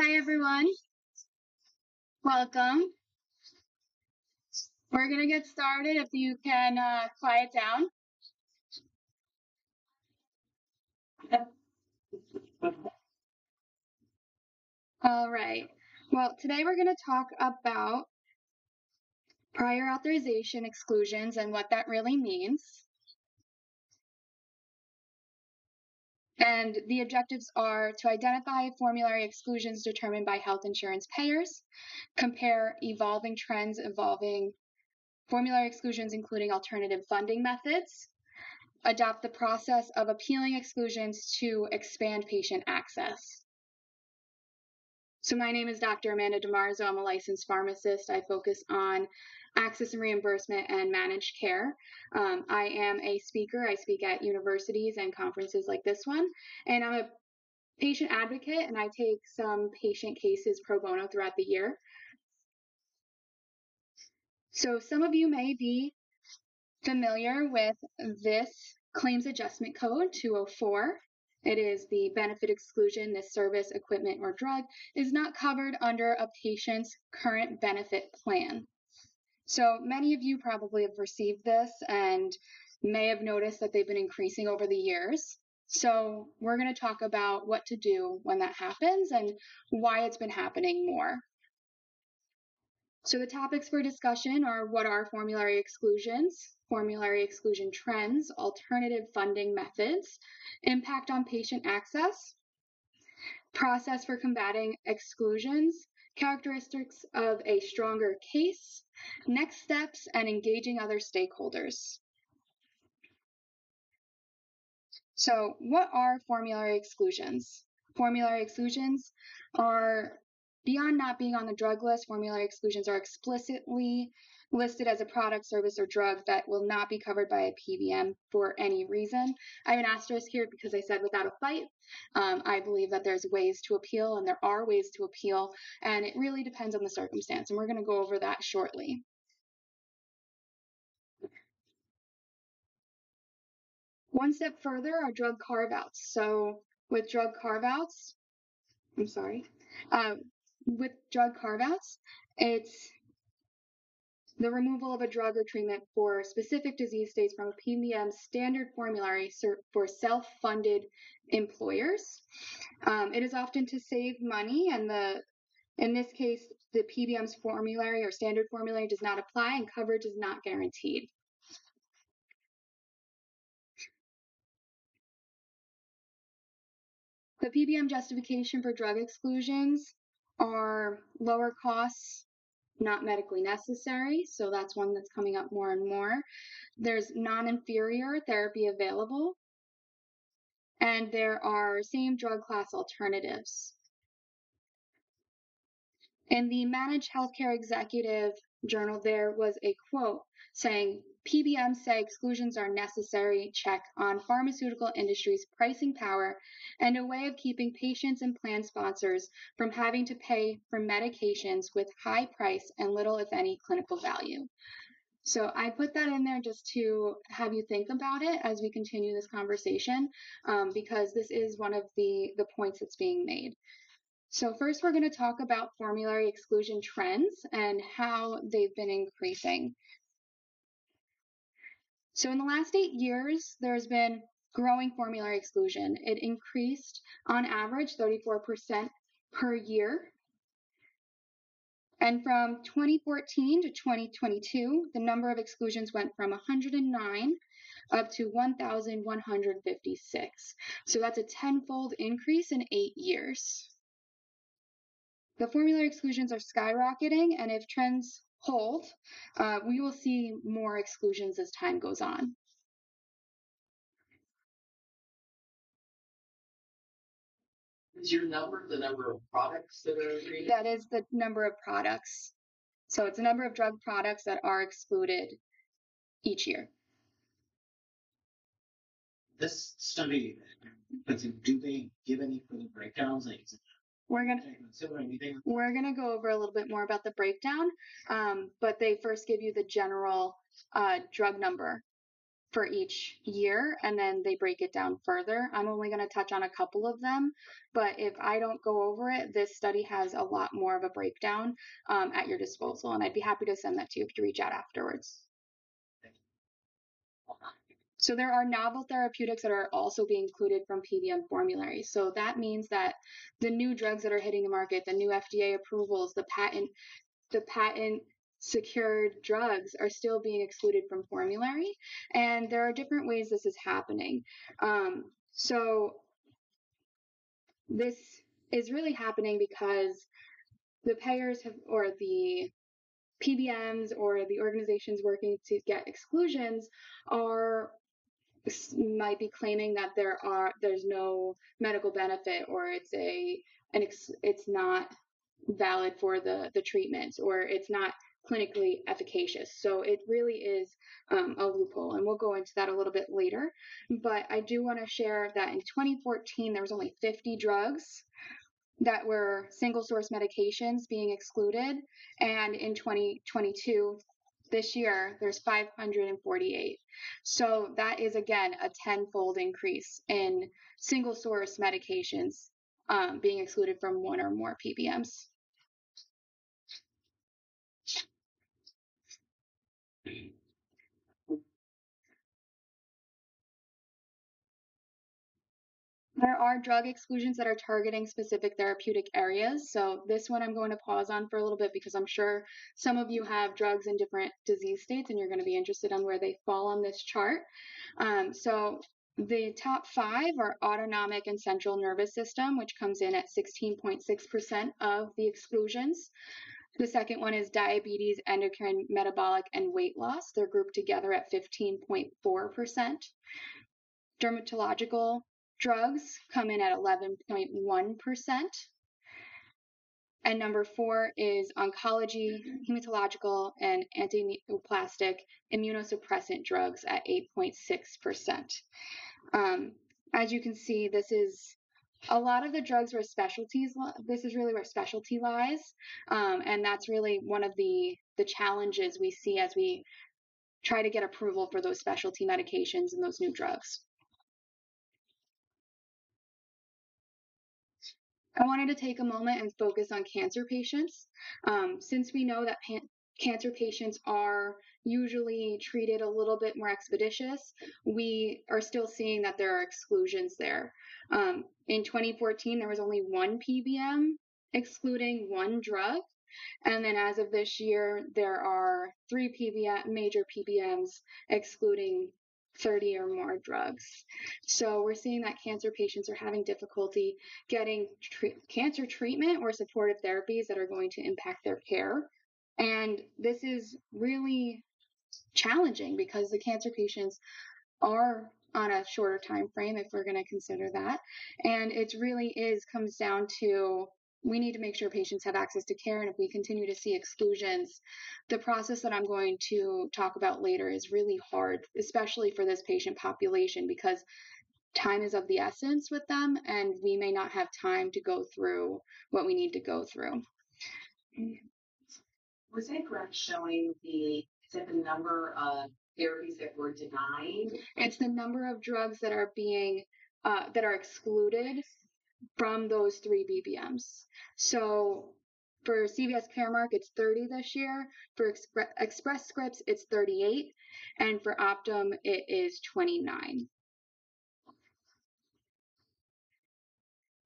Hi, everyone. Welcome. We're going to get started if you can uh, quiet down. All right. Well, today we're going to talk about prior authorization exclusions and what that really means. And the objectives are to identify formulary exclusions determined by health insurance payers, compare evolving trends involving formulary exclusions, including alternative funding methods, adopt the process of appealing exclusions to expand patient access. So my name is Dr. Amanda DeMarzo. I'm a licensed pharmacist. I focus on access and reimbursement and managed care. Um, I am a speaker. I speak at universities and conferences like this one, and I'm a patient advocate, and I take some patient cases pro bono throughout the year. So some of you may be familiar with this claims adjustment code 204. It is the benefit exclusion. This service, equipment, or drug is not covered under a patient's current benefit plan. So many of you probably have received this and may have noticed that they've been increasing over the years. So we're going to talk about what to do when that happens and why it's been happening more. So the topics for discussion are what are formulary exclusions, formulary exclusion trends, alternative funding methods, impact on patient access, process for combating exclusions, characteristics of a stronger case, next steps, and engaging other stakeholders. So what are formulary exclusions? Formulary exclusions are Beyond not being on the drug list, formulary exclusions are explicitly listed as a product, service, or drug that will not be covered by a PBM for any reason. I have an asterisk here because I said without a fight. Um, I believe that there's ways to appeal, and there are ways to appeal, and it really depends on the circumstance, and we're going to go over that shortly. One step further are drug carve outs. So, with drug carve outs, I'm sorry, uh, with drug carve outs, it's the removal of a drug or treatment for specific disease states from a PBM standard formulary for self funded employers. Um, it is often to save money, and the in this case, the PBM's formulary or standard formulary does not apply and coverage is not guaranteed. The PBM justification for drug exclusions are lower costs, not medically necessary. So that's one that's coming up more and more. There's non inferior therapy available. And there are same drug class alternatives. In the Managed Healthcare Executive Journal, there was a quote saying PBMs say exclusions are necessary check on pharmaceutical industry's pricing power and a way of keeping patients and plan sponsors from having to pay for medications with high price and little, if any, clinical value. So I put that in there just to have you think about it as we continue this conversation, um, because this is one of the, the points that's being made. So first we're going to talk about formulary exclusion trends and how they've been increasing. So in the last eight years, there's been growing formulary exclusion. It increased on average 34% per year. And from 2014 to 2022, the number of exclusions went from 109 up to 1,156. So that's a tenfold increase in eight years. The formulary exclusions are skyrocketing, and if trends hold, uh, we will see more exclusions as time goes on. Is your number the number of products that are agreed? That is the number of products. So it's a number of drug products that are excluded each year. This study, do they give any further breakdowns? Like, is it We're gonna we're gonna go over a little bit more about the breakdown, um, but they first give you the general uh, drug number for each year, and then they break it down further. I'm only gonna touch on a couple of them, but if I don't go over it, this study has a lot more of a breakdown um, at your disposal, and I'd be happy to send that to you if you reach out afterwards. So there are novel therapeutics that are also being included from PBM formularies. So that means that the new drugs that are hitting the market, the new FDA approvals, the patent, the patent secured drugs are still being excluded from formulary. And there are different ways this is happening. Um, so this is really happening because the payers have, or the PBMs or the organizations working to get exclusions are might be claiming that there are there's no medical benefit or it's a an ex, it's not valid for the the treatment or it's not clinically efficacious. So it really is um, a loophole, and we'll go into that a little bit later. But I do want to share that in 2014 there was only 50 drugs that were single source medications being excluded, and in 2022 this year there's 548 so that is again a tenfold increase in single source medications um, being excluded from one or more pbms There are drug exclusions that are targeting specific therapeutic areas. So this one I'm going to pause on for a little bit because I'm sure some of you have drugs in different disease states and you're going to be interested on where they fall on this chart. Um, so the top five are autonomic and central nervous system, which comes in at 16.6% of the exclusions. The second one is diabetes, endocrine, metabolic, and weight loss. They're grouped together at 15.4%. Dermatological drugs come in at 11.1%. And number four is oncology, hematological, and antineoplastic immunosuppressant drugs at 8.6%. Um, as you can see, this is a lot of the drugs where specialties. This is really where specialty lies, um, and that's really one of the the challenges we see as we try to get approval for those specialty medications and those new drugs. I wanted to take a moment and focus on cancer patients. Um, since we know that pan- cancer patients are usually treated a little bit more expeditious, we are still seeing that there are exclusions there. Um, in 2014, there was only one PBM excluding one drug. And then as of this year, there are three PBM, major PBMs excluding 30 or more drugs. So we're seeing that cancer patients are having difficulty getting cancer treatment or supportive therapies that are going to impact their care. And this is really challenging because the cancer patients are on a shorter time frame if we're going to consider that. And it really is comes down to we need to make sure patients have access to care. And if we continue to see exclusions, the process that I'm going to talk about later is really hard, especially for this patient population, because time is of the essence with them, and we may not have time to go through what we need to go through. Was that correct showing the, is that the number of therapies that were denied? It's the number of drugs that are being uh, that are excluded from those three PBMs. So for CVS Caremark, it's 30 this year. For Expre- Express Scripts, it's 38. And for Optum, it is 29.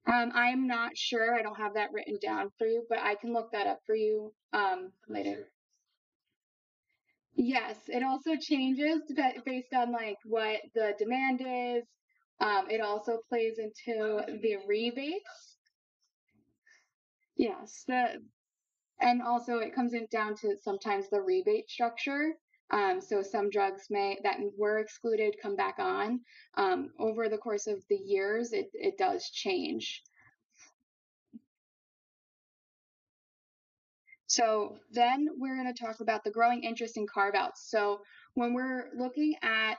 Um, I'm not sure. I don't have that written down for you, but I can look that up for you um, later. Yes, it also changes based on like what the demand is. Um, it also plays into the rebates. Yes, the and also it comes in down to sometimes the rebate structure. Um, so some drugs may that were excluded come back on. Um, over the course of the years, it, it does change. So then we're going to talk about the growing interest in carve outs. So when we're looking at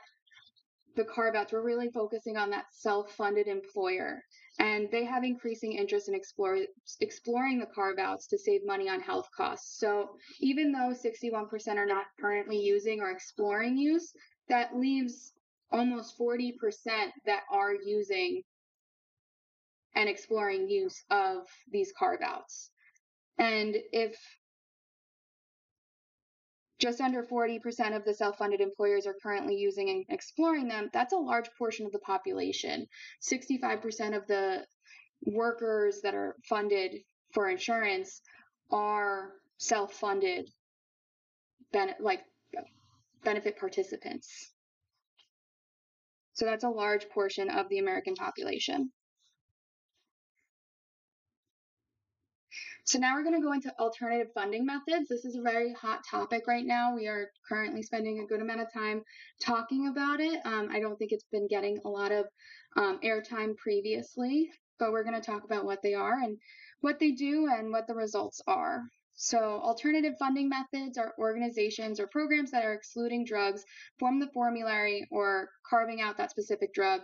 the carve outs, we're really focusing on that self funded employer. And they have increasing interest in explore, exploring the carve outs to save money on health costs. So even though 61% are not currently using or exploring use, that leaves almost 40% that are using and exploring use of these carve outs. And if just under 40% of the self funded employers are currently using and exploring them. That's a large portion of the population. 65% of the workers that are funded for insurance are self funded ben- like benefit participants. So that's a large portion of the American population. So now we're going to go into alternative funding methods. This is a very hot topic right now. We are currently spending a good amount of time talking about it. Um, I don't think it's been getting a lot of um, airtime previously, but we're going to talk about what they are and what they do and what the results are. So, alternative funding methods are organizations or programs that are excluding drugs from the formulary or carving out that specific drug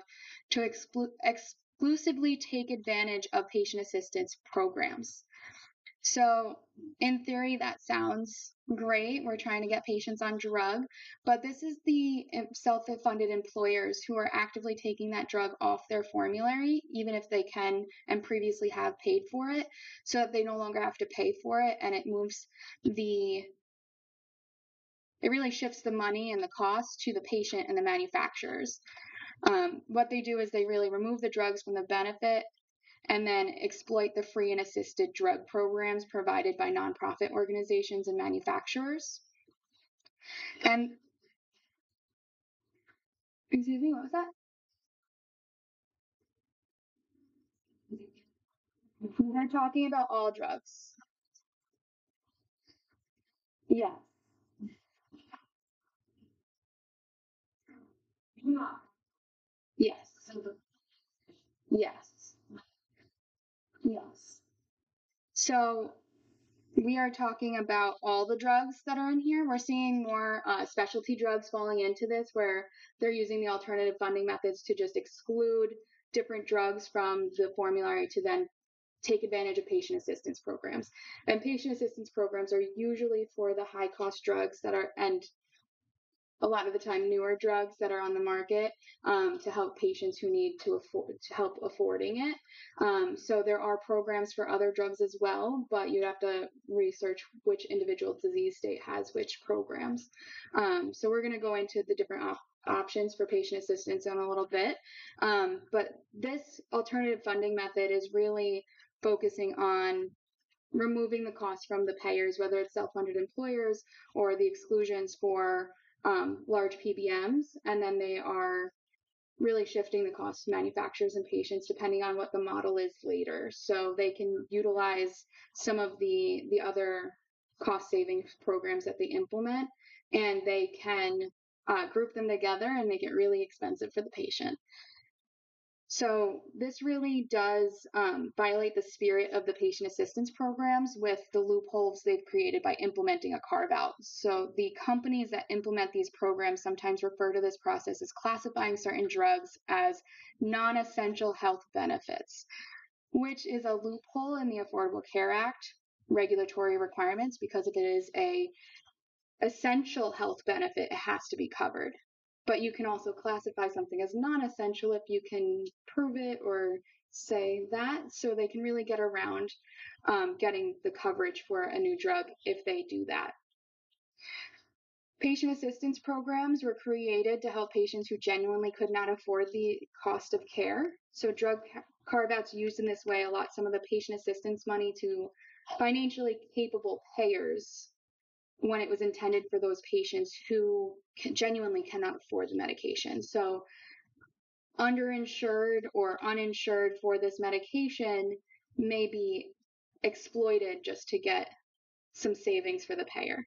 to exclu- exclusively take advantage of patient assistance programs. So, in theory, that sounds great. We're trying to get patients on drug, but this is the self funded employers who are actively taking that drug off their formulary, even if they can and previously have paid for it, so that they no longer have to pay for it and it moves the it really shifts the money and the cost to the patient and the manufacturers. Um, what they do is they really remove the drugs from the benefit and then exploit the free and assisted drug programs provided by nonprofit organizations and manufacturers. And excuse me, what was that? We're talking about all drugs. Yes. Yes. Yes. Yes. So we are talking about all the drugs that are in here. We're seeing more uh, specialty drugs falling into this where they're using the alternative funding methods to just exclude different drugs from the formulary to then take advantage of patient assistance programs. And patient assistance programs are usually for the high cost drugs that are, and a lot of the time newer drugs that are on the market um, to help patients who need to afford to help affording it. Um, so there are programs for other drugs as well, but you'd have to research which individual disease state has which programs. Um, so we're going to go into the different op- options for patient assistance in a little bit, um, but this alternative funding method is really focusing on removing the cost from the payers, whether it's self-funded employers or the exclusions for um, large PBMs, and then they are really shifting the cost to manufacturers and patients depending on what the model is later. So they can utilize some of the the other cost savings programs that they implement, and they can uh, group them together and make it really expensive for the patient. So this really does um, violate the spirit of the patient assistance programs with the loopholes they've created by implementing a carve out. So the companies that implement these programs sometimes refer to this process as classifying certain drugs as non-essential health benefits, which is a loophole in the Affordable Care Act regulatory requirements because if it is a essential health benefit, it has to be covered but you can also classify something as non-essential if you can prove it or say that so they can really get around um, getting the coverage for a new drug if they do that. Patient assistance programs were created to help patients who genuinely could not afford the cost of care. So drug carve outs used in this way allot some of the patient assistance money to financially capable payers when it was intended for those patients who genuinely cannot afford the medication. So, underinsured or uninsured for this medication may be exploited just to get some savings for the payer.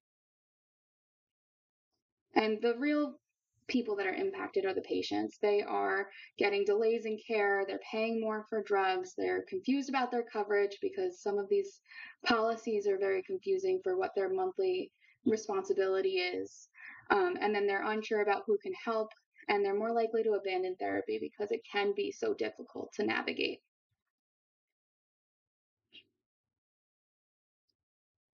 And the real people that are impacted are the patients. They are getting delays in care, they're paying more for drugs, they're confused about their coverage because some of these policies are very confusing for what their monthly responsibility is. Um, and then they're unsure about who can help, and they're more likely to abandon therapy because it can be so difficult to navigate.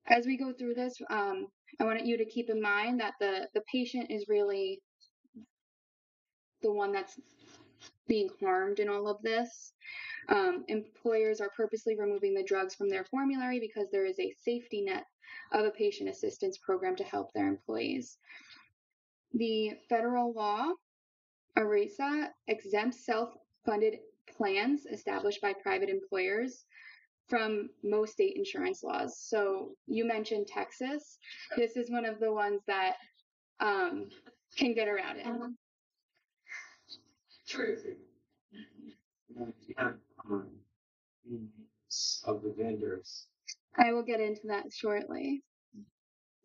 As we go through this, um, I want you to keep in mind that the, the patient is really the one that's being harmed in all of this. Um, employers are purposely removing the drugs from their formulary because there is a safety net of a patient assistance program to help their employees. The federal law, ERISA, exempts self funded plans established by private employers from most state insurance laws. So you mentioned Texas. This is one of the ones that um, can get around it. Of the vendors. I will get into that shortly.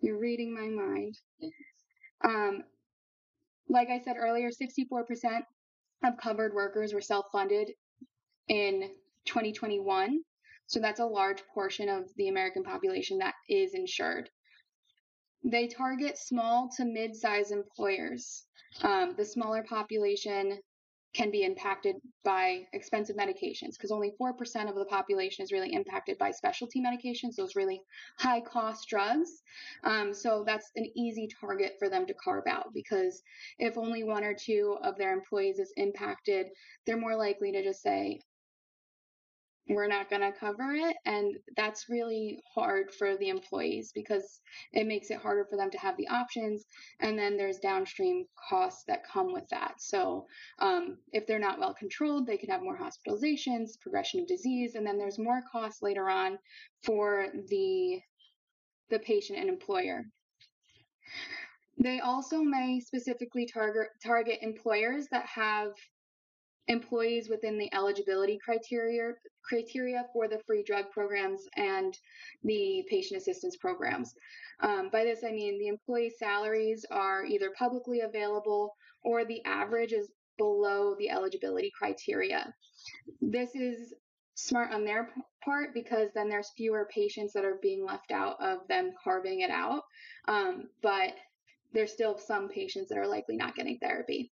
You're reading my mind. Um, like I said earlier, 64% of covered workers were self funded in 2021. So that's a large portion of the American population that is insured. They target small to mid sized employers. Um, the smaller population can be impacted by expensive medications because only 4% of the population is really impacted by specialty medications, those really high cost drugs. Um, so that's an easy target for them to carve out because if only one or two of their employees is impacted, they're more likely to just say, we're not going to cover it. And that's really hard for the employees because it makes it harder for them to have the options. And then there's downstream costs that come with that. So um, if they're not well controlled, they can have more hospitalizations, progression of disease, and then there's more costs later on for the the patient and employer. They also may specifically target target employers that have employees within the eligibility criteria criteria for the free drug programs and the patient assistance programs. Um, by this, I mean the employee salaries are either publicly available or the average is below the eligibility criteria. This is smart on their part because then there's fewer patients that are being left out of them carving it out. Um, but there's still some patients that are likely not getting therapy.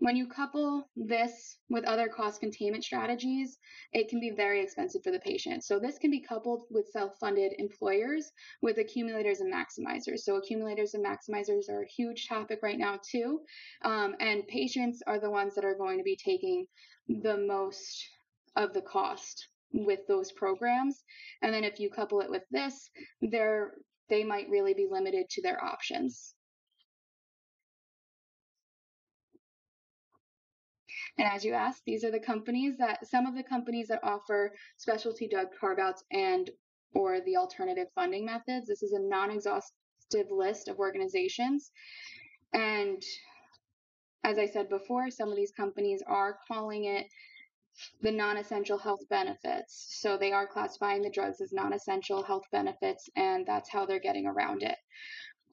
When you couple this with other cost containment strategies, it can be very expensive for the patient. So this can be coupled with self-funded employers with accumulators and maximizers. So accumulators and maximizers are a huge topic right now too. Um, and patients are the ones that are going to be taking the most of the cost with those programs. And then if you couple it with this, they're they might really be limited to their options. And as you asked, these are the companies that some of the companies that offer specialty drug carve-outs and or the alternative funding methods. This is a non-exhaustive list of organizations. And as I said before, some of these companies are calling it the non-essential health benefits. So they are classifying the drugs as non-essential health benefits, and that's how they're getting around it.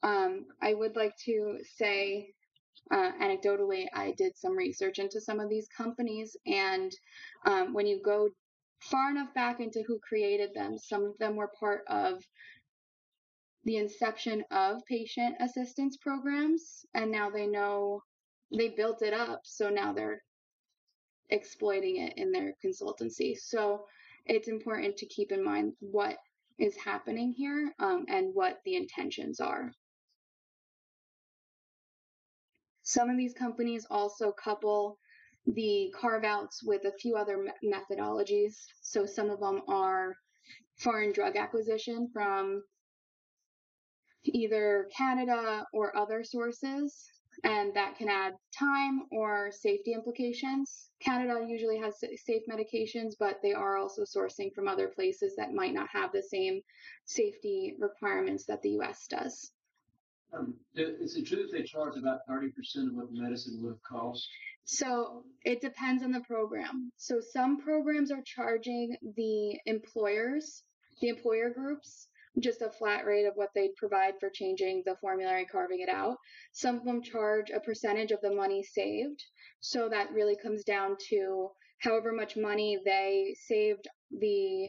Um, I would like to say uh, anecdotally, I did some research into some of these companies, and um, when you go far enough back into who created them, some of them were part of the inception of patient assistance programs, and now they know they built it up, so now they're exploiting it in their consultancy. So it's important to keep in mind what is happening here um, and what the intentions are. Some of these companies also couple the carve outs with a few other me- methodologies. So some of them are foreign drug acquisition from either Canada or other sources, and that can add time or safety implications. Canada usually has safe medications, but they are also sourcing from other places that might not have the same safety requirements that the US does. Um, is it true that they charge about thirty percent of what the medicine would cost? So it depends on the program. So some programs are charging the employers, the employer groups, just a flat rate of what they'd provide for changing the formulary, carving it out. Some of them charge a percentage of the money saved. So that really comes down to however much money they saved the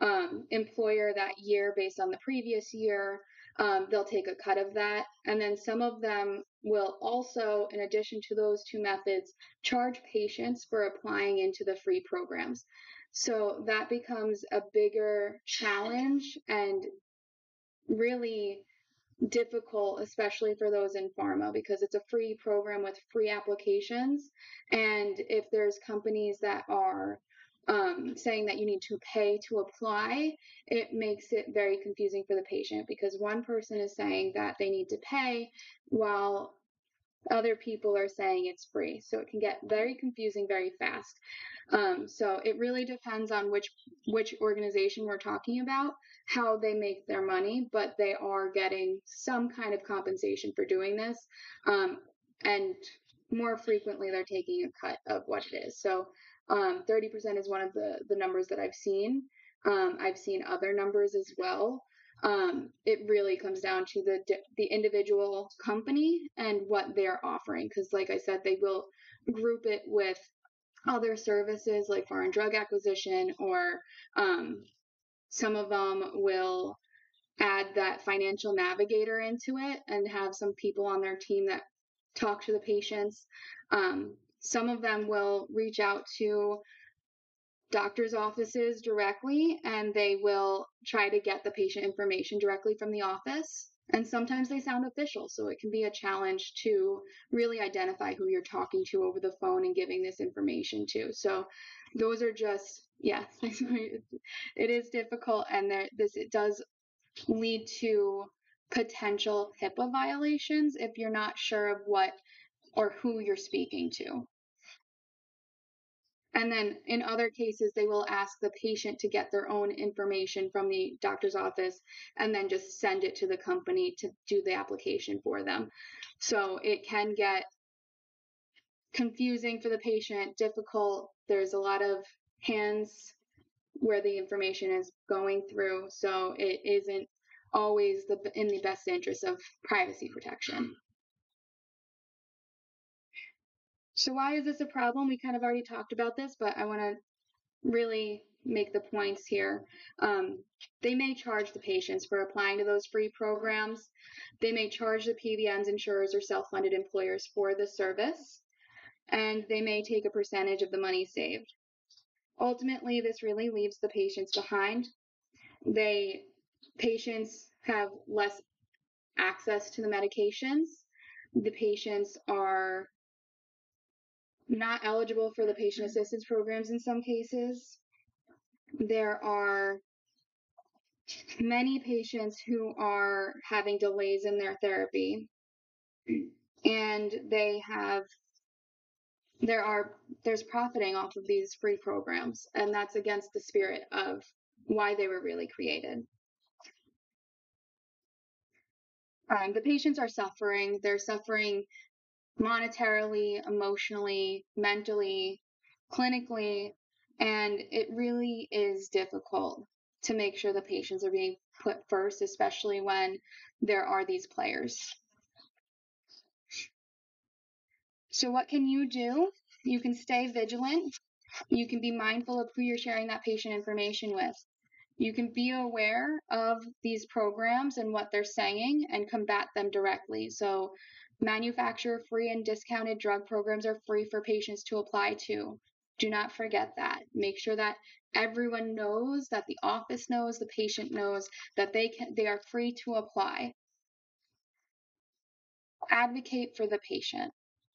um, employer that year based on the previous year. Um, they'll take a cut of that. And then some of them will also, in addition to those two methods, charge patients for applying into the free programs. So that becomes a bigger challenge and really difficult, especially for those in pharma, because it's a free program with free applications. And if there's companies that are um, saying that you need to pay to apply, it makes it very confusing for the patient because one person is saying that they need to pay while other people are saying it's free. So it can get very confusing very fast. Um, so it really depends on which which organization we're talking about, how they make their money, but they are getting some kind of compensation for doing this. Um, and more frequently, they're taking a cut of what it is. So um, 30% is one of the, the numbers that I've seen. Um, I've seen other numbers as well. Um, it really comes down to the the individual company and what they're offering. Because, like I said, they will group it with other services like foreign drug acquisition, or um, some of them will add that financial navigator into it and have some people on their team that talk to the patients. Um, some of them will reach out to doctor's offices directly and they will try to get the patient information directly from the office. And sometimes they sound official, so it can be a challenge to really identify who you're talking to over the phone and giving this information to. So those are just yes, it is difficult, and there this it does lead to potential HIPAA violations if you're not sure of what or who you're speaking to. And then in other cases, they will ask the patient to get their own information from the doctor's office and then just send it to the company to do the application for them. So it can get confusing for the patient, difficult. There's a lot of hands where the information is going through. So it isn't always the, in the best interest of privacy protection. So why is this a problem? We kind of already talked about this, but I want to really make the points here. Um, they may charge the patients for applying to those free programs. They may charge the PBMs, insurers, or self-funded employers for the service, and they may take a percentage of the money saved. Ultimately, this really leaves the patients behind. They patients have less access to the medications. The patients are not eligible for the patient assistance programs in some cases. There are many patients who are having delays in their therapy. And they have there are there's profiting off of these free programs. And that's against the spirit of why they were really created. Um, the patients are suffering. They're suffering monetarily, emotionally, mentally, clinically, and it really is difficult to make sure the patients are being put first, especially when there are these players. So, what can you do? You can stay vigilant. You can be mindful of who you're sharing that patient information with. You can be aware of these programs and what they're saying and combat them directly. So, Manufacturer free and discounted drug programs are free for patients to apply to. Do not forget that. Make sure that everyone knows, that the office knows, the patient knows that they can they are free to apply. Advocate for the patient.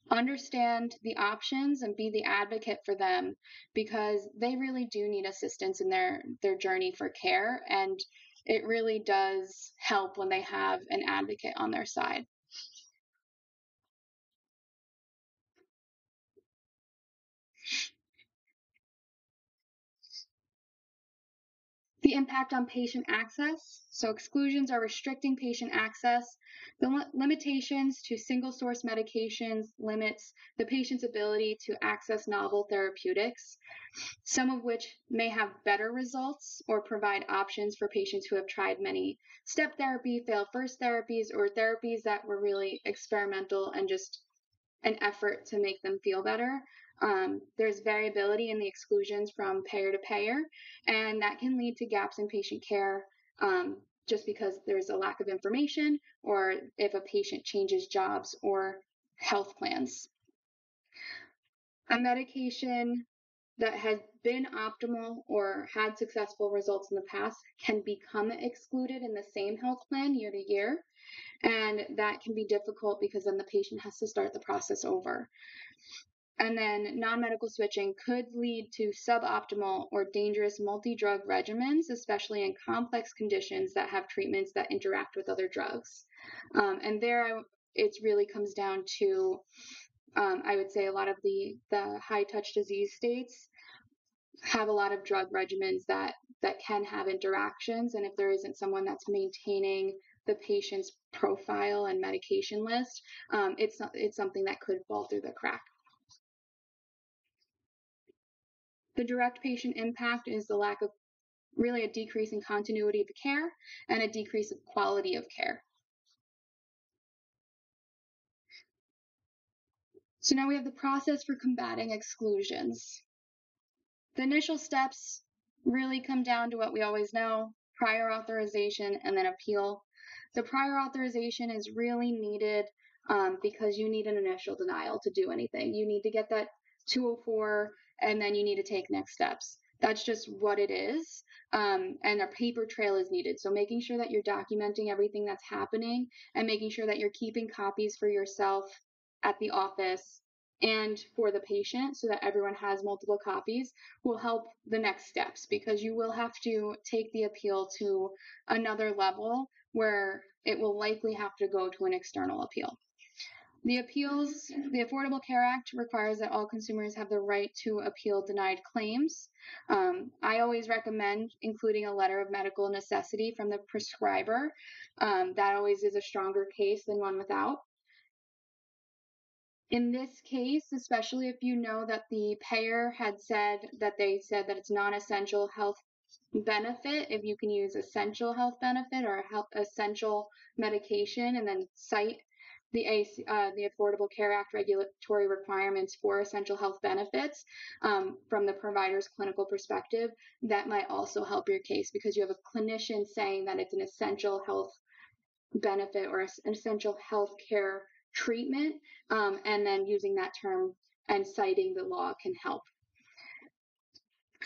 Understand the options and be the advocate for them because they really do need assistance in their their journey for care and it really does help when they have an advocate on their side. The impact on patient access. So, exclusions are restricting patient access. The li- limitations to single source medications limits the patient's ability to access novel therapeutics, some of which may have better results or provide options for patients who have tried many step therapy, failed first therapies, or therapies that were really experimental and just an effort to make them feel better. Um, there's variability in the exclusions from payer to payer, and that can lead to gaps in patient care um, just because there's a lack of information or if a patient changes jobs or health plans. A medication that has been optimal or had successful results in the past can become excluded in the same health plan year to year. And that can be difficult because then the patient has to start the process over. And then non medical switching could lead to suboptimal or dangerous multi drug regimens, especially in complex conditions that have treatments that interact with other drugs. Um, and there, it really comes down to, um, I would say, a lot of the, the high touch disease states have a lot of drug regimens that that can have interactions and if there isn't someone that's maintaining the patient's profile and medication list um, it's it's something that could fall through the crack the direct patient impact is the lack of really a decrease in continuity of care and a decrease of quality of care so now we have the process for combating exclusions the initial steps really come down to what we always know prior authorization and then appeal. The prior authorization is really needed um, because you need an initial denial to do anything. You need to get that 204 and then you need to take next steps. That's just what it is. Um, and a paper trail is needed. So making sure that you're documenting everything that's happening and making sure that you're keeping copies for yourself at the office and for the patient so that everyone has multiple copies will help the next steps because you will have to take the appeal to another level where it will likely have to go to an external appeal. The appeals, the Affordable Care Act requires that all consumers have the right to appeal denied claims. Um, I always recommend including a letter of medical necessity from the prescriber. Um, that always is a stronger case than one without. In this case, especially if you know that the payer had said that they said that it's non-essential health benefit, if you can use essential health benefit or health essential medication and then cite the AC, uh, the Affordable Care Act regulatory requirements for essential health benefits um, from the provider's clinical perspective, that might also help your case because you have a clinician saying that it's an essential health benefit or an essential health care treatment, um, and then using that term and citing the law can help.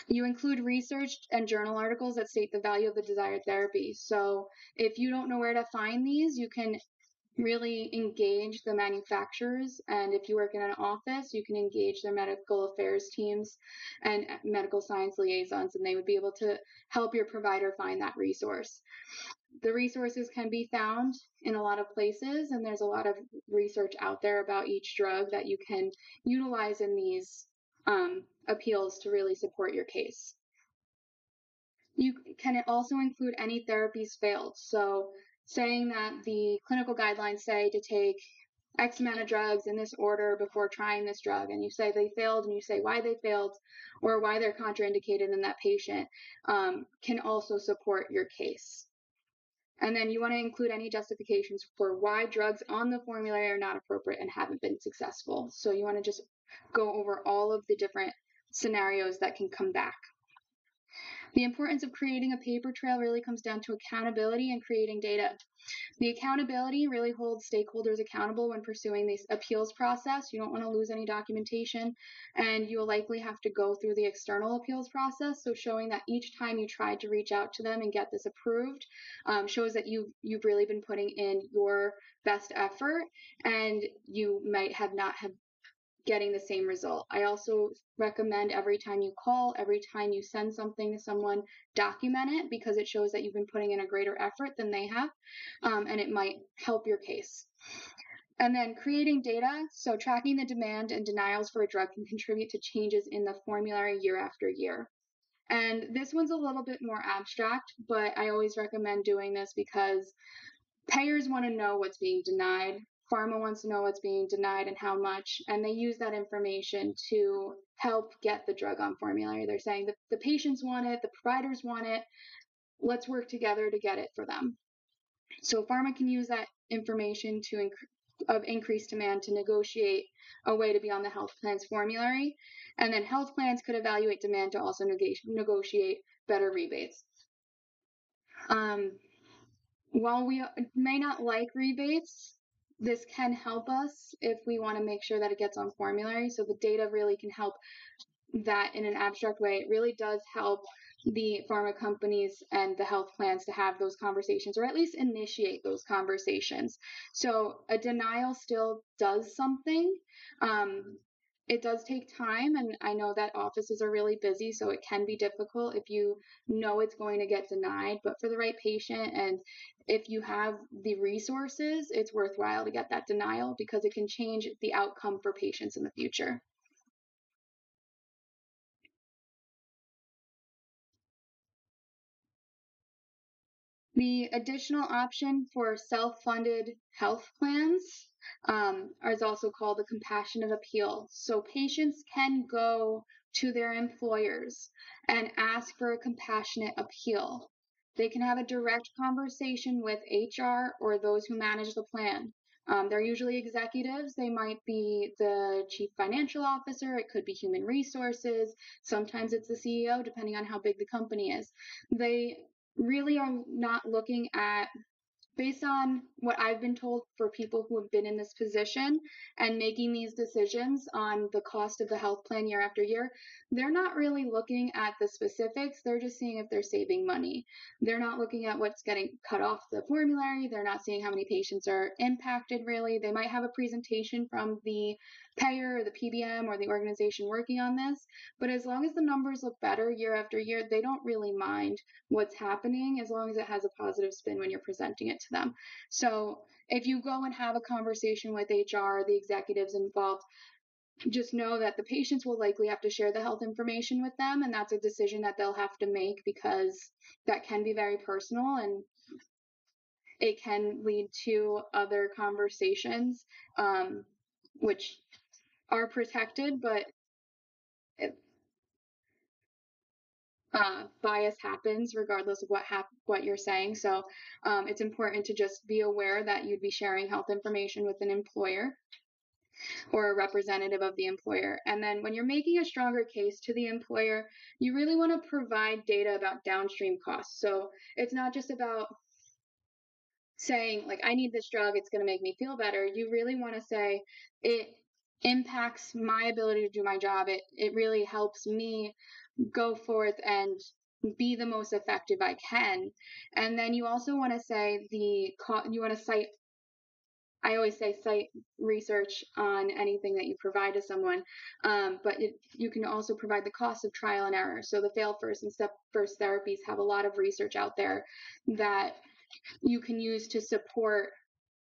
You include research and journal articles that state the value of the desired therapy. So if you don't know where to find these, you can really engage the manufacturers. And if you work in an office, you can engage their medical affairs teams and medical science liaisons, and they would be able to help your provider find that resource the resources can be found in a lot of places, and there's a lot of research out there about each drug that you can utilize in these um, appeals to really support your case. You can also include any therapies failed. So, saying that the clinical guidelines say to take X amount of drugs in this order before trying this drug, and you say they failed, and you say why they failed, or why they're contraindicated in that patient, um, can also support your case. And then you want to include any justifications for why drugs on the formulary are not appropriate and haven't been successful. So you want to just go over all of the different scenarios that can come back. The importance of creating a paper trail really comes down to accountability and creating data. The accountability really holds stakeholders accountable when pursuing this appeals process. You don't want to lose any documentation, and you will likely have to go through the external appeals process. So, showing that each time you tried to reach out to them and get this approved um, shows that you've you've really been putting in your best effort, and you might have not have getting the same result. I also recommend every time you call, every time you send something to someone, document it because it shows that you've been putting in a greater effort than they have, um, and it might help your case. And then creating data, so tracking the demand and denials for a drug can contribute to changes in the formulary year after year. And this one's a little bit more abstract, but I always recommend doing this because payers want to know what's being denied. Pharma wants to know what's being denied and how much, and they use that information to help get the drug on formulary. They're saying that the patients want it, the providers want it. Let's work together to get it for them. So pharma can use that information to inc- of increased demand to negotiate a way to be on the health plan's formulary, and then health plans could evaluate demand to also neg- negotiate better rebates. Um, while we may not like rebates, this can help us if we want to make sure that it gets on formulary. So the data really can help that in an abstract way. It really does help the pharma companies and the health plans to have those conversations or at least initiate those conversations. So a denial still does something. Um, it does take time, and I know that offices are really busy, so it can be difficult if you know it's going to get denied. But for the right patient, and if you have the resources, it's worthwhile to get that denial because it can change the outcome for patients in the future. The additional option for self funded health plans um, is also called the compassionate appeal. So patients can go to their employers and ask for a compassionate appeal. They can have a direct conversation with HR or those who manage the plan. Um, they're usually executives. They might be the chief financial officer. It could be human resources. Sometimes it's the CEO, depending on how big the company is. They really are not looking at based on what I've been told for people who have been in this position and making these decisions on the cost of the health plan year after year, they're not really looking at the specifics. They're just seeing if they're saving money. They're not looking at what's getting cut off the formulary. They're not seeing how many patients are impacted, really. They might have a presentation from the payer or the PBM or the organization working on this, but as long as the numbers look better year after year, they don't really mind what's happening as long as it has a positive spin when you're presenting it to them. So if you go and have a conversation with HR, the executives involved, just know that the patients will likely have to share the health information with them, and that's a decision that they'll have to make because that can be very personal and it can lead to other conversations, um, which are protected, but it, uh, bias happens regardless of what hap- what you're saying. So um, it's important to just be aware that you'd be sharing health information with an employer or a representative of the employer. And then when you're making a stronger case to the employer, you really want to provide data about downstream costs. So it's not just about saying like I need this drug, it's going to make me feel better. You really want to say it impacts my ability to do my job. It it really helps me go forth and be the most effective I can. And then you also want to say the you want to cite I always say cite research on anything that you provide to someone, um, but it, you can also provide the cost of trial and error. So the fail first and step first therapies have a lot of research out there that you can use to support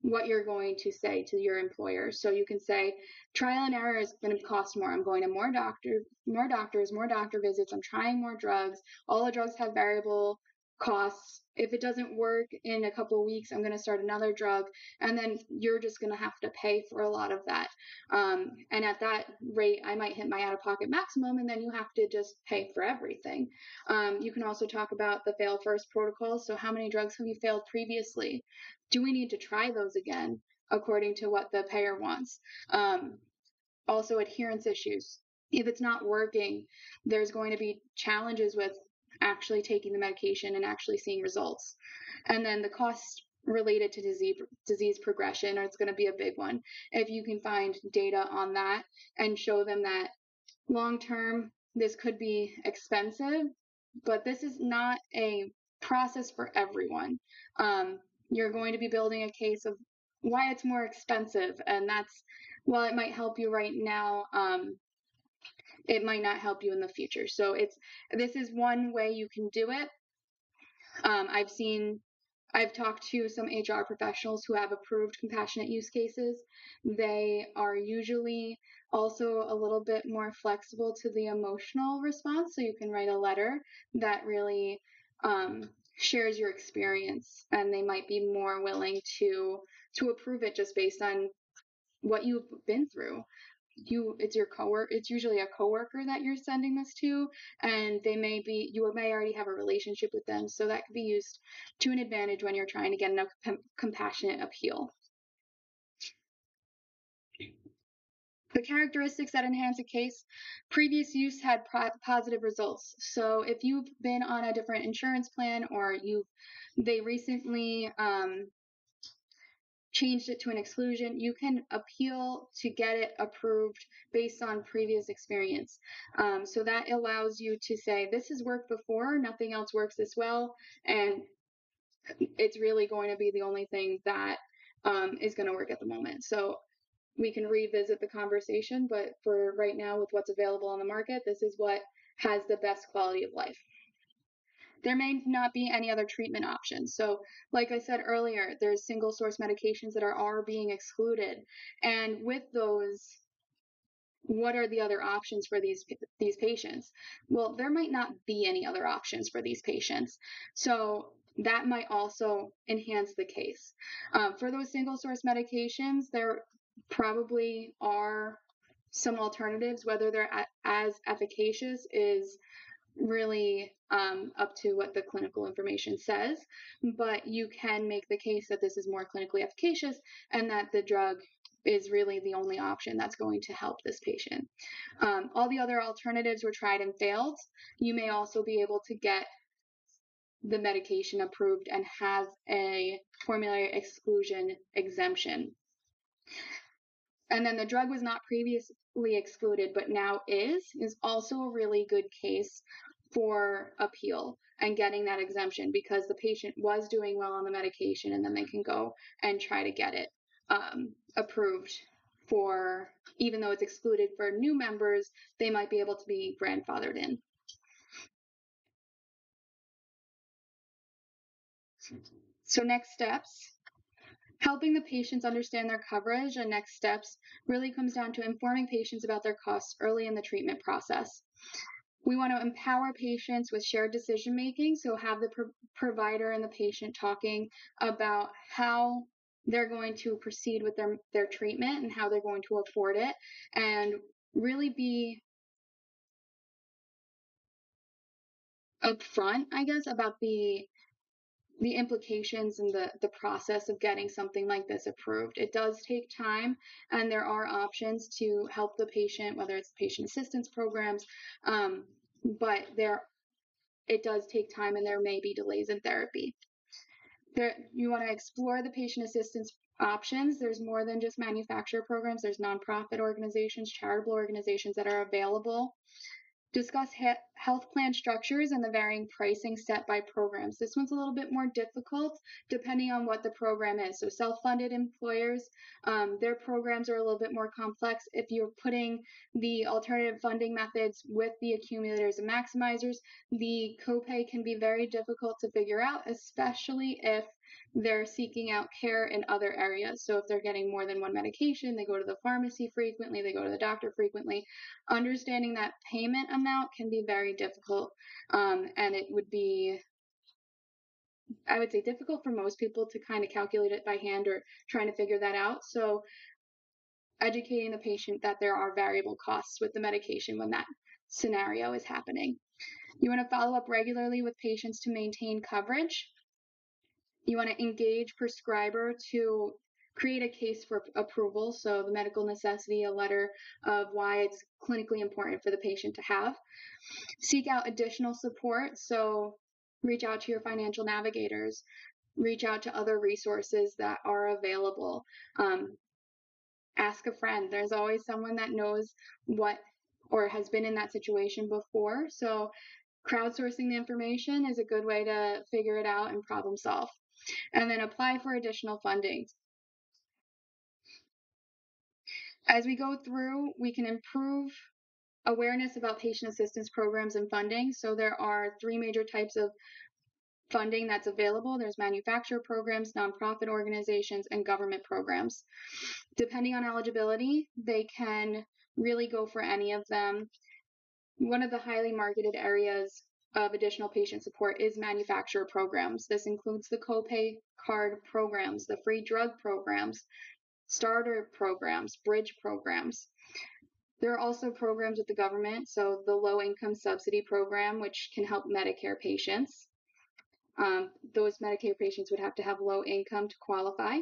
what you're going to say to your employer. So you can say trial and error is going to cost more. I'm going to more doctor, more doctors, more doctor visits. I'm trying more drugs. All the drugs have variable costs. If it doesn't work in a couple of weeks, I'm going to start another drug, and then you're just going to have to pay for a lot of that. Um, and at that rate, I might hit my out of pocket maximum, and then you have to just pay for everything. Um, you can also talk about the fail first protocols. So, how many drugs have you failed previously? Do we need to try those again according to what the payer wants? Um, also, adherence issues. If it's not working, there's going to be challenges with actually taking the medication and actually seeing results. And then the cost related to disease disease progression it's going to be a big one. If you can find data on that and show them that long term this could be expensive, but this is not a process for everyone. Um, you're going to be building a case of why it's more expensive, and that's while it might help you right now. Um, it might not help you in the future. So it's this is one way you can do it. Um, I've seen I've talked to some HR professionals who have approved compassionate use cases. They are usually also a little bit more flexible to the emotional response. So you can write a letter that really um, shares your experience, and they might be more willing to to approve it just based on what you've been through you it's your coworker it's usually a coworker that you're sending this to and they may be you may already have a relationship with them so that could be used to an advantage when you're trying to get a com- compassionate appeal. The characteristics that enhance a case previous use had pro- positive results. So if you've been on a different insurance plan or you've they recently um, changed it to an exclusion, you can appeal to get it approved based on previous experience. Um, so that allows you to say, this has worked before, nothing else works this well, and it's really going to be the only thing that um, is going to work at the moment. So we can revisit the conversation, but for right now, with what's available on the market, this is what has the best quality of life there may not be any other treatment options. So, like I said earlier, there's single source medications that are, are being excluded. And with those, what are the other options for these these patients? Well, there might not be any other options for these patients. So that might also enhance the case. Um, for those single source medications, there probably are some alternatives. Whether they're as efficacious is really um, up to what the clinical information says, but you can make the case that this is more clinically efficacious and that the drug is really the only option that's going to help this patient. Um, all the other alternatives were tried and failed. You may also be able to get the medication approved and have a formulary exclusion exemption. And then the drug was not previously excluded but now is, is also a really good case for appeal and getting that exemption because the patient was doing well on the medication and then they can go and try to get it um, approved for even though it's excluded for new members they might be able to be grandfathered in. So next steps. Helping the patients understand their coverage and next steps really comes down to informing patients about their costs early in the treatment process we want to empower patients with shared decision making. So, have the pro- provider and the patient talking about how they're going to proceed with their, their treatment and how they're going to afford it, and really be upfront, I guess, about the the implications and the, the process of getting something like this approved. It does take time, and there are options to help the patient, whether it's patient assistance programs, um, but there it does take time and there may be delays in therapy. There, you want to explore the patient assistance options. There's more than just manufacturer programs. There's nonprofit organizations, charitable organizations that are available discuss he- health plan structures and the varying pricing set by programs. This one's a little bit more difficult depending on what the program is. So, self funded employers, um, their programs are a little bit more complex. If you're putting the alternative funding methods with the accumulators and maximizers, the copay can be very difficult to figure out, especially if they're seeking out care in other areas. So if they're getting more than one medication, they go to the pharmacy frequently, they go to the doctor frequently. Understanding that payment amount can be very difficult, um, and it would be I would say difficult for most people to kind of calculate it by hand or trying to figure that out. So educating the patient that there are variable costs with the medication when that scenario is happening. You want to follow up regularly with patients to maintain coverage. You want to engage prescriber to create a case for approval, so the medical necessity, a letter of why it's clinically important for the patient to have. Seek out additional support, so reach out to your financial navigators, reach out to other resources that are available. Um, ask a friend. There's always someone that knows what or has been in that situation before. So crowdsourcing the information is a good way to figure it out and problem solve and then apply for additional funding. As we go through, we can improve awareness about patient assistance programs and funding. So there are three major types of funding that's available. There's manufacturer programs, nonprofit organizations, and government programs. Depending on eligibility, they can really go for any of them. One of the highly marketed areas of additional patient support is manufacturer programs. This includes the copay card programs, the free drug programs, starter programs, bridge programs. There are also programs with the government, so the low income subsidy program, which can help Medicare patients. Um, those Medicare patients would have to have low income to qualify.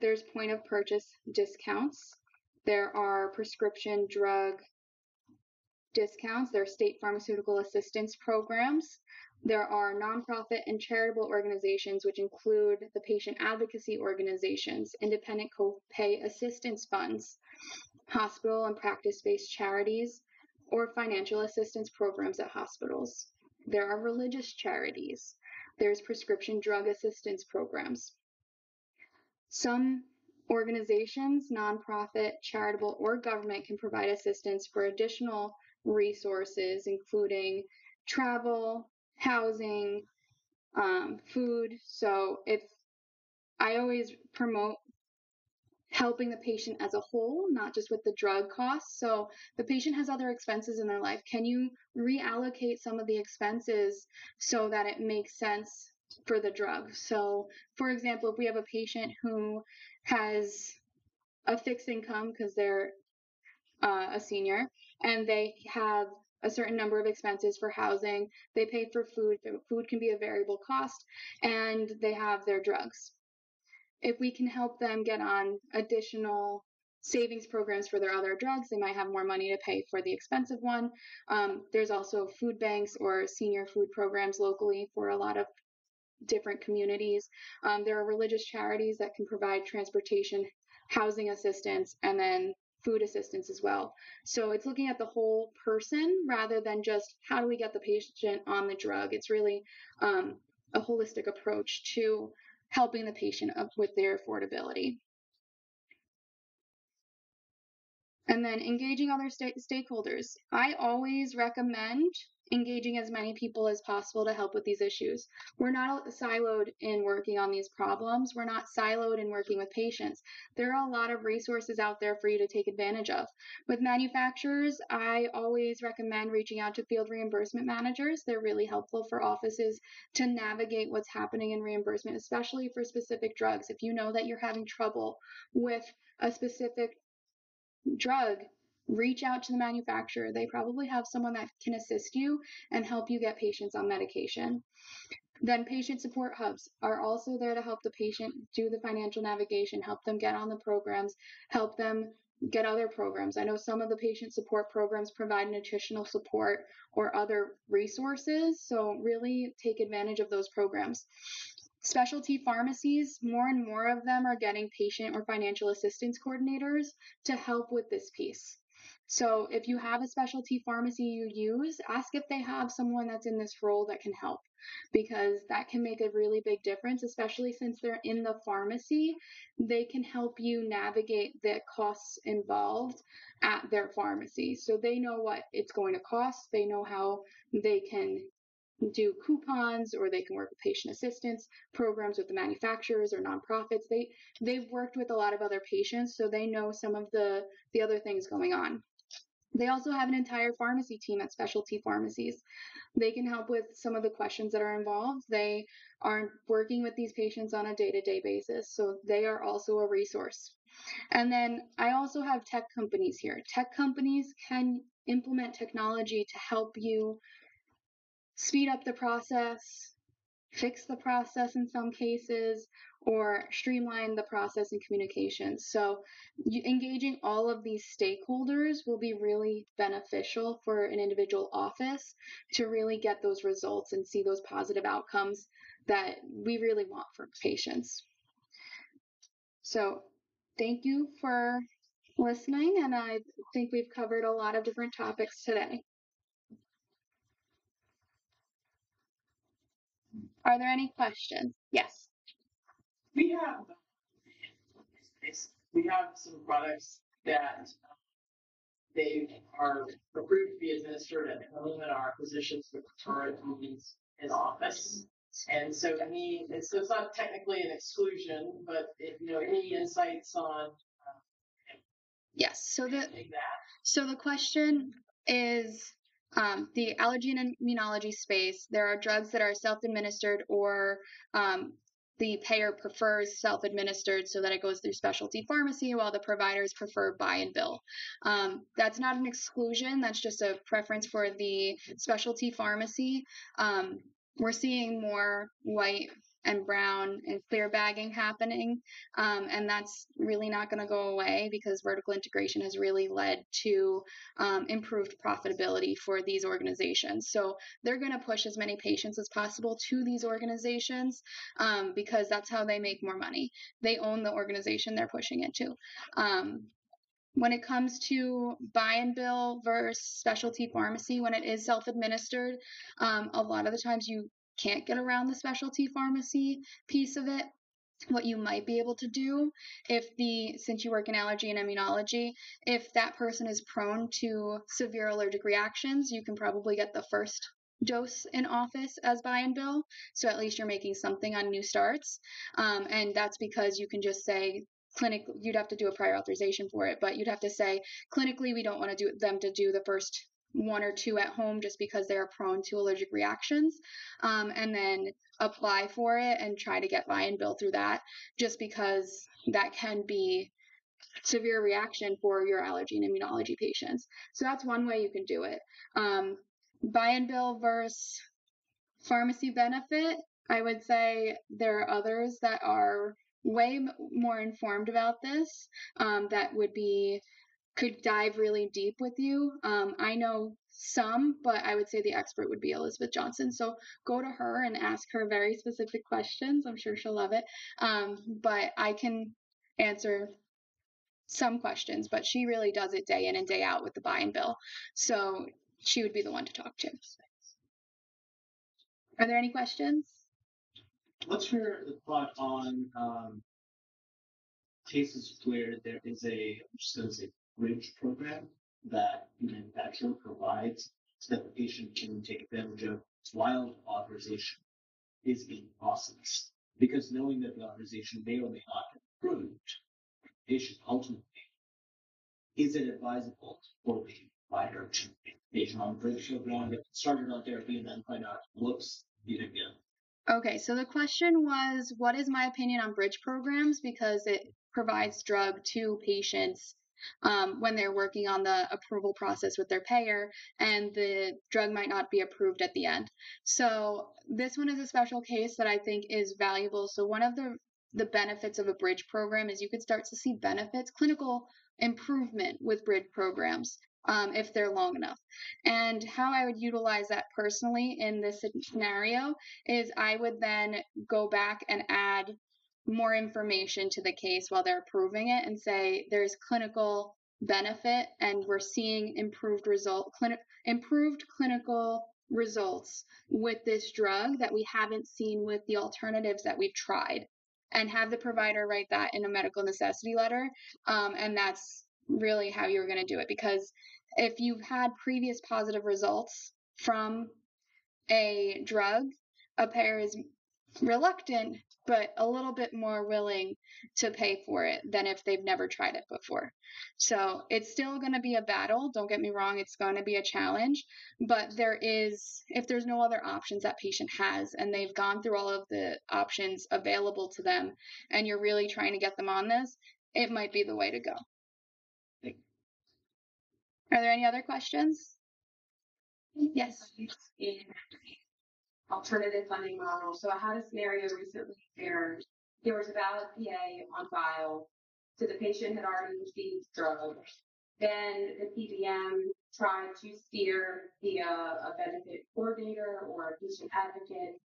There's point of purchase discounts. There are prescription drug discounts. There are state pharmaceutical assistance programs. There are nonprofit and charitable organizations, which include the patient advocacy organizations, independent copay assistance funds, hospital and practice based charities, or financial assistance programs at hospitals. There are religious charities. There's prescription drug assistance programs. Some organizations, nonprofit, charitable, or government can provide assistance for additional resources, including travel, housing, um, food. So if I always promote helping the patient as a whole, not just with the drug costs. So the patient has other expenses in their life. Can you reallocate some of the expenses so that it makes sense for the drug? So, for example, if we have a patient who has a fixed income because they're uh, a senior and they have a certain number of expenses for housing, they pay for food, food can be a variable cost, and they have their drugs if we can help them get on additional savings programs for their other drugs, they might have more money to pay for the expensive one. Um, there's also food banks or senior food programs locally for a lot of different communities. Um, there are religious charities that can provide transportation, housing assistance, and then food assistance as well. So it's looking at the whole person rather than just how do we get the patient on the drug. It's really um, a holistic approach to helping the patient with their affordability. And then engaging other st- stakeholders. I always recommend engaging as many people as possible to help with these issues. We're not siloed in working on these problems. We're not siloed in working with patients. There are a lot of resources out there for you to take advantage of. With manufacturers, I always recommend reaching out to field reimbursement managers. They're really helpful for offices to navigate what's happening in reimbursement, especially for specific drugs. If you know that you're having trouble with a specific drug, reach out to the manufacturer. They probably have someone that can assist you and help you get patients on medication. Then patient support hubs are also there to help the patient do the financial navigation, help them get on the programs, help them get other programs. I know some of the patient support programs provide nutritional support or other resources, so really take advantage of those programs. Specialty pharmacies, more and more of them are getting patient or financial assistance coordinators to help with this piece. So if you have a specialty pharmacy you use, ask if they have someone that's in this role that can help because that can make a really big difference, especially since they're in the pharmacy. They can help you navigate the costs involved at their pharmacy. So they know what it's going to cost, they know how they can do coupons or they can work with patient assistance programs with the manufacturers or nonprofits they they've worked with a lot of other patients so they know some of the the other things going on they also have an entire pharmacy team at specialty pharmacies. They can help with some of the questions that are involved. They are working with these patients on a day to day basis, so they are also a resource. And then I also have tech companies here. Tech companies can implement technology to help you speed up the process, fix the process in some cases, or streamline the process and communication. So, engaging all of these stakeholders will be really beneficial for an individual office to really get those results and see those positive outcomes that we really want for patients. So, thank you for listening, and I think we've covered a lot of different topics today. Are there any questions? Yes. We have, we have some products that uh, they are approved to be administered at home and our physicians with current meetings in office. And so to me, it's, it's not technically an exclusion, but if, you know, any insights on Yes. So the that? So the question is um, the allergy and immunology space. There are drugs that are self-administered or um, the payer prefers self-administered so that it goes through specialty pharmacy while the providers prefer buy and bill. Um, that's not an exclusion. That's just a preference for the specialty pharmacy. Um, we're seeing more white and brown and clear bagging happening. Um, and that's really not going to go away because vertical integration has really led to um, improved profitability for these organizations. So they're going to push as many patients as possible to these organizations um, because that's how they make more money. They own the organization they're pushing it to. Um, when it comes to buy and bill versus specialty pharmacy, when it is self administered, um, a lot of the times you can't get around the specialty pharmacy piece of it what you might be able to do if the since you work in allergy and immunology if that person is prone to severe allergic reactions you can probably get the first dose in office as buy and bill. So at least you're making something on new starts. Um, and that's because you can just say clinic you'd have to do a prior authorization for it but you'd have to say clinically we don't want to do them to do the first one or two at home just because they are prone to allergic reactions, um, and then apply for it and try to get buy and bill through that, just because that can be severe reaction for your allergy and immunology patients. So that's one way you can do it. Um, buy and bill versus pharmacy benefit. I would say there are others that are way more informed about this um, that would be could dive really deep with you. Um, I know some, but I would say the expert would be Elizabeth Johnson. So go to her and ask her very specific questions. I'm sure she'll love it. Um, but I can answer some questions, but she really does it day in and day out with the buy and bill. So she would be the one to talk to. Are there any questions? What's your thought on um, cases where there is a, I'm just going to say, bridge program that the manufacturer provides so that the patient can take advantage of while authorization is in process? Because knowing that the authorization may or may not get approved, the patient ultimately, is it advisable for the provider to take the patient on bridge program, get started on therapy, and then find out, whoops, you didn't? Okay, so the question was what is my opinion on bridge programs because it provides drug to patients um, when they're working on the approval process with their payer and the drug might not be approved at the end. So this one is a special case that I think is valuable. So one of the the benefits of a bridge program is you could start to see benefits, clinical improvement with bridge programs um, if they're long enough. And how I would utilize that personally in this scenario is I would then go back and add more information to the case while they're approving it and say there's clinical benefit and we're seeing improved result clinic improved clinical results with this drug that we haven't seen with the alternatives that we've tried and have the provider write that in a medical necessity letter um, and that's really how you're going to do it. Because if you've had previous positive results from a drug a payer is reluctant but a little bit more willing to pay for it than if they've never tried it before. So it's still going to be a battle. Don't get me wrong, it's going to be a challenge. But there is, if there's no other options that patient has and they've gone through all of the options available to them and you're really trying to get them on this, it might be the way to go. Are there any other questions? Yes. Alternative funding model. So I had a scenario recently where there was a valid PA on file, so the patient had already received drugs. Then the PBM tried to steer via a benefit coordinator or a patient advocate